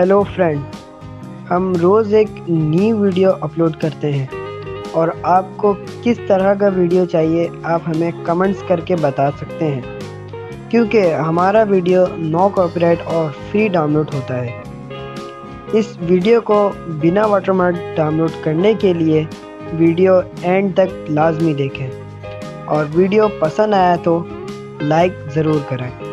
Hello friend हम रोज़ एक new video upload करते हैं। और आपको किस तरह का वीडियो चाहिए, आप हमें कमेंट्स करके बता सकते हैं। क्योंकि हमारा वीडियो नो कॉपीराइट और फ्री डाउनलोड होता है। इस वीडियो को बिना वाटरमार्क डाउनलोड करने के लिए वीडियो एंड तक लाजमी देखें। और वीडियो पसंद आया तो लाइक ज़रूर करें।